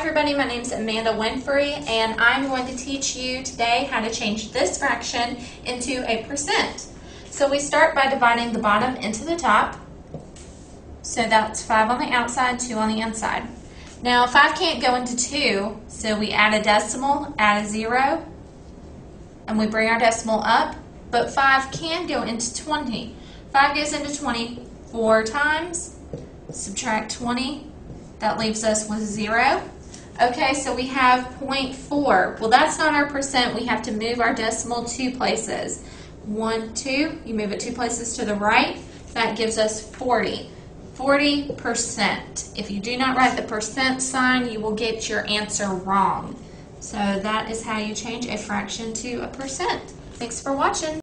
everybody, my name is Amanda Winfrey and I'm going to teach you today how to change this fraction into a percent. So we start by dividing the bottom into the top. So that's 5 on the outside, 2 on the inside. Now 5 can't go into 2, so we add a decimal, add a 0, and we bring our decimal up, but 5 can go into 20. 5 goes into 20 four times, subtract 20, that leaves us with 0. Okay, so we have 0.4. Well, that's not our percent. We have to move our decimal two places. 1, 2, you move it two places to the right. That gives us 40. 40%. If you do not write the percent sign, you will get your answer wrong. So that is how you change a fraction to a percent. Thanks for watching.